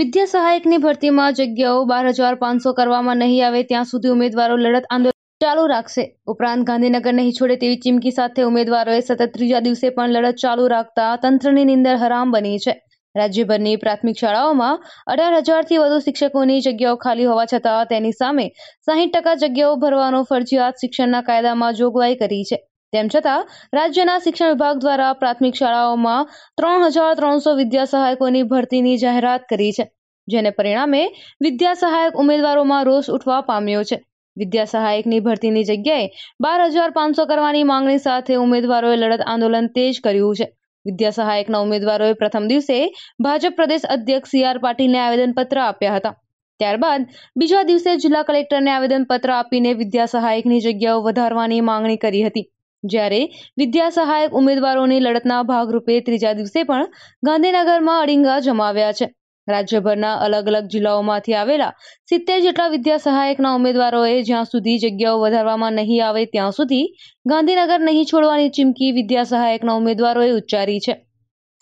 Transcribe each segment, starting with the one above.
વિદ્યા સહાયકની ભરતીમાં જગ્યાઓ બાર હજાર પાંચસો કરવામાં નહીં આવે, ત્યાં સુધી ઉમેદવારો લડત આંદોલન ચાલુ રાખશે. ઉપરાંત ગાંધીનગર નહીં છોડે તેવી ચીમકી સાથે ઉમેદવારોએ સતત ત્રીજા દિવસે પણ લડત ચાલુ રાખતા તંત્રની નિંદર હરામ બની છે. રાજ્યભરની પ્રાથમિક શાળાઓમાં અઢાર હજારથી વધુ શિક્ષકોની જગ્યાઓ ખાલી હોવા છતાં તેની સામે સાહીઠ ટકા જગ્યાઓ ભરવાનો ફરજિયાત શિક્ષણના કાયદામાં જોગવાઈ કરી છે. તેમ છતાં, રાજ્યના શિક્ષણ વિભાગ દ્વારા પ્રાથમિક શાળાઓમાં ત્રણ હજાર ત્રણસો વિદ્યા સહાયકોની ભરતીની જાહેરાત કરી છે, જેને પરિણામે વિદ્યા સહાયક ઉમેદવારોમાં રોષ ઉઠવા પામ્યો છે. વિદ્યા સહાયકની ભરતીની જગ્યાએ બાર હજાર પાંચસો કરવાની માંગણી સાથે ઉમેદવારોએ લડત આંદોલન તેજ કર્યું છે. વિદ્યા સહાયકના ઉમેદવારોએ પ્રથમ દિવસે ભાજપ પ્રદેશ અધ્યક્ષ સી આર પાટીલને આવેદનપત્ર આપ્યા હતા. ત્યારબાદ બીજા દિવસે જિલ્લા કલેક્ટરને આવેદનપત્ર આપીને વિદ્યા સહાયકની જગ્યાઓ વધારવાની માંગણી કરી હતી. જ્યારે વિદ્યા સહાયક ઉમેદવારોની લડતના ભાગરૂપે ત્રીજા દિવસે પણ ગાંધીનગરમાં અડિંગા જમાવ્યા છે. રાજ્યભરના અલગ અલગ જિલ્લાઓમાંથી આવેલા સિત્તેર જેટલા વિદ્યા સહાયકના ઉમેદવારોએ જ્યાં સુધી જગ્યાઓ વધારવામાં નહીં આવે ત્યાં સુધી ગાંધીનગર નહીં છોડવાની ચીમકી વિદ્યા સહાયકના ઉમેદવારોએ ઉચ્ચારી છે.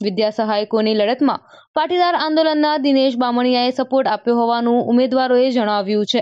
વિદ્યા સહાયકોની લડતમાં પાટીદાર આંદોલનના દિનેશ બામણીયાએ સપોર્ટ આપ્યો હોવાનું ઉમેદવારોએ જણાવ્યું છે.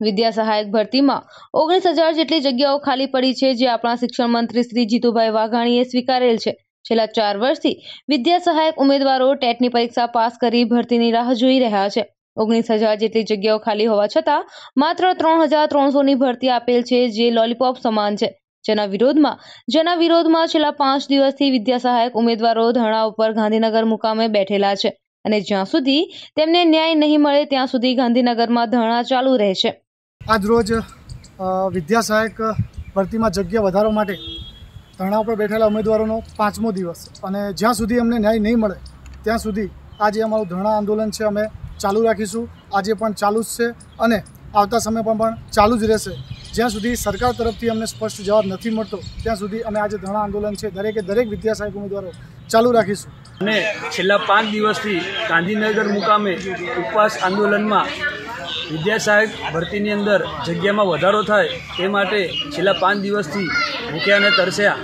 વિદ્યા સહાયક ભરતીમાં ઓગણીસ હજાર જેટલી જગ્યાઓ ખાલી પડી છે જે આપણા શિક્ષણ મંત્રી શ્રી જીતુભાઈ વાઘાણીએ સ્વીકારેલ છે. છેલ્લા ચાર વર્ષથી વિદ્યા સહાયક ઉમેદવારો ટેટની પરીક્ષા પાસ કરી ભરતીની રાહ જોઈ રહ્યા છે. ઓગણીસ હજાર જેટલી જગ્યાઓ ખાલી હોવા છતાં માત્ર ત્રણ હજાર ત્રણસોની ભરતી આપેલ છે જે લોલીપોપ સમાન છે. જેના વિરોધમાં જેના વિરોધમાં છેલ્લા પાંચ દિવસથી વિદ્યા સહાયક ઉમેદવારો ધરણા ઉપર ગાંધીનગર મુકામે બેઠેલા છે અને જ્યાં સુધી તેમને ન્યાય નહીં મળે ત્યાં સુધી ગાંધીનગરમાં ધરણા ચાલુ રહેશે. આજ રોજ વિદ્યા સહાયક ભરતીમાં જગ્યા વધારવા માટે ધરણા ઉપર બેઠેલા ઉમેદવારોનો પાંચમો દિવસ અને જ્યાં સુધી અમને ન્યાય નહીં મળે, ત્યાં સુધી આજે અમારું ધરણા આંદોલન છે, અમે ચાલુ રાખીશું. આજે પણ ચાલુ જ છે અને આવતા સમયમાં પણ ચાલુ જ રહેશે. જ્યાં સુધી સરકાર તરફથી અમને સ્પષ્ટ જવાબ નથી મળતો, ત્યાં સુધી અમે આજે ધરણા આંદોલન છે, દરેકે દરેક વિદ્યા સહાયક ઉમેદવારો ચાલુ રાખીશું. અને છેલ્લા પાંચ દિવસથી ગાંધીનગર મુકામે ઉપવાસ આંદોલનમાં વિદ્યા સહાયક ભરતીની અંદર જગ્યામાં વધારો થાય તે માટે છેલ્લા પાંચ દિવસથી ભૂખ્યા અને તરસ્યા.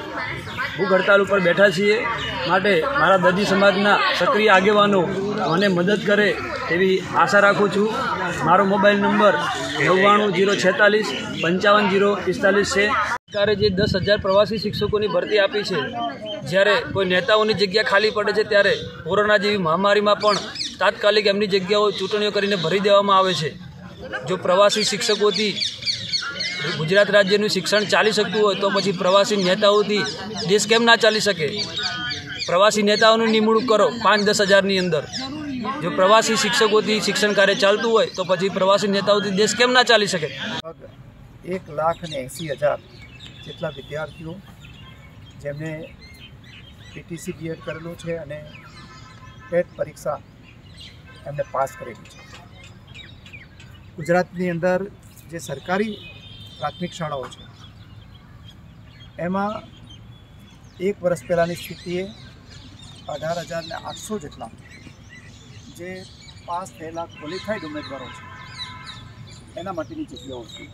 ભૂખ હડતાલ ઉપર બેઠા છીએ માટે મારા દર્દી સમાજના સક્રિય આગેવાનો મને મદદ કરે તેવી આશા રાખું છું. મારો મોબાઈલ નંબર નવ્વાણું જીરો છેતાલીસ પંચાવન જીરો પિસ્તાલીસ છે. સરકારે જે દસ હજાર પ્રવાસી શિક્ષકોની ભરતી આપી છે, જ્યારે કોઈ નેતાઓની જગ્યા ખાલી પડે છે ત્યારે કોરોના જેવી મહામારીમાં પણ તાત્કાલિક એમની જગ્યાઓ ચૂંટણીઓ કરીને ભરી દેવામાં આવે છે. જો પ્રવાસી શિક્ષકોથી ગુજરાત રાજ્યનું શિક્ષણ ચાલી શકતું હોય તો પછી પ્રવાસી નેતાઓથી દેશ કેમ ના ચાલી શકે? પ્રવાસી નેતાઓનું નિમણૂક કરો પાંચ દસ હજારની અંદર. જો પ્રવાસી શિક્ષકોથી શિક્ષણ કાર્ય ચાલતું હોય તો પછી પ્રવાસી નેતાઓથી દેશ કેમ ના ચાલી શકે? એક લાખ અને એંસી હજાર જેટલા વિદ્યાર્થીઓ જેમણે પીટીસી બીએડ કરેલું છે અને ટેટ પરીક્ષા એમને પાસ કરેલી છે. ગુજરાતની અંદર જે સરકારી પ્રાથમિક શાળાઓ છે, એમાં એક વર્ષ પહેલાંની સ્થિતિએ અઢાર હજારને આઠસો જેટલા જે પાસ થયેલા ક્વોલિફાઈડ ઉમેદવારો છે, એના માટેની જગ્યાઓ છે.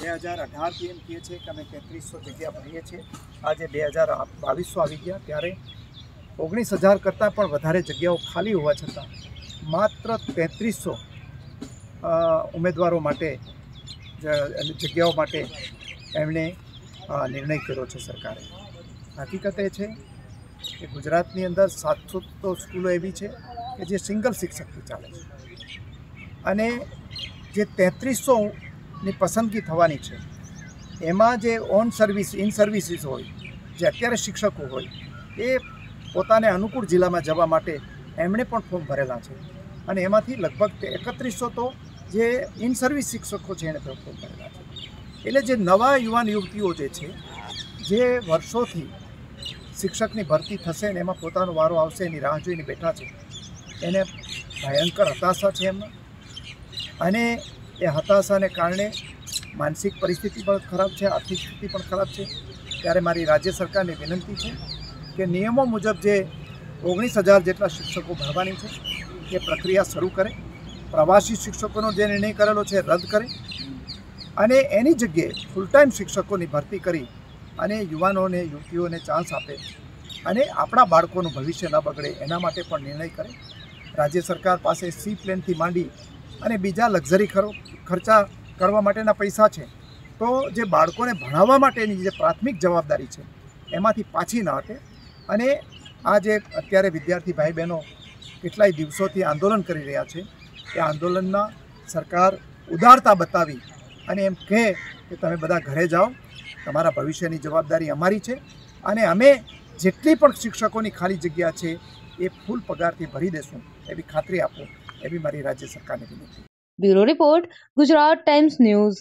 બે હજાર અઢારથી એમ કહે છે કે અમે તેત્રીસો જગ્યા ભરીએ છીએ. આજે બે હજાર બાવીસો આવી ગયા, ત્યારે ઓગણીસ હજાર કરતાં પણ વધારે જગ્યાઓ ખાલી હોવા છતાં માત્ર તેત્રીસો ઉમેદવારો માટે જગ્યાઓ માટે એમણે નિર્ણય કર્યો છે સરકારે. હકીકત એ છે કે ગુજરાતની અંદર સાતસો તો સ્કૂલો એવી છે કે જે સિંગલ શિક્ષકથી ચાલે છે. અને જે તેત્રીસોની પસંદગી થવાની છે, એમાં જે ઓન સર્વિસ, ઇન સર્વિસીસ હોય, જે અત્યારે શિક્ષકો હોય, એ પોતાને અનુકૂળ જિલ્લામાં જવા માટે એમણે પણ ફોર્મ ભરેલા છે. અને એમાંથી લગભગ એકત્રીસો તો જે ઇન સર્વિસ શિક્ષકો છે એણે ફોર્મ કરેલા છે. એટલે જે નવા યુવાન યુવતીઓ જે છે, જે વર્ષોથી શિક્ષકની ભરતી થશે ને એમાં પોતાનો વારો આવશે, એની રાહ જોઈને બેઠા છે, એને ભયંકર હતાશા છે એમાં અને એ હતાશાને કારણે માનસિક પરિસ્થિતિ પણ ખરાબ છે, આર્થિક સ્થિતિ પણ ખરાબ છે. ત્યારે મારી રાજ્ય સરકારને વિનંતી છે કે નિયમો મુજબ જે ઓગણીસ હજાર જેટલા શિક્ષકો ભરવાની છે, એ પ્રક્રિયા શરૂ કરે. પ્રવાસી શિક્ષકોનો જે નિર્ણય કરેલો છે રદ કરે અને એની જગ્યાએ ફૂલ ટાઈમ શિક્ષકોની ભરતી કરી અને યુવાનોને, યુવતીઓને ચાન્સ આપે અને આપણા બાળકોનું ભવિષ્ય ન બગડે એના માટે પણ નિર્ણય કરે. રાજ્ય સરકાર પાસે સી પ્લેનથી માંડી અને બીજા લક્ઝરી ખરો, ખર્ચા કરવા માટેના પૈસા છે, તો જે બાળકોને ભણાવવા માટેની જે પ્રાથમિક જવાબદારી છે, એમાંથી પાછી ન હટે અને આ જે અત્યારે વિદ્યાર્થી ભાઈ બહેનો કેટલાય દિવસોથી આંદોલન કરી રહ્યા છે એ આંદોલનમાં સરકાર ઉદારતા બતાવી અને એમ કહે કે તમે બધા ઘરે જાઓ, તમારા ભવિષ્યની જવાબદારી અમારી છે અને અમે જેટલી પણ શિક્ષકોની ખાલી જગ્યા છે, એ ફૂલ પગારથી ભરી દેશું એવી ખાતરી આપો એવી મારી રાજ્ય સરકારને વિનંતી. Bureau report Gujarat Times News.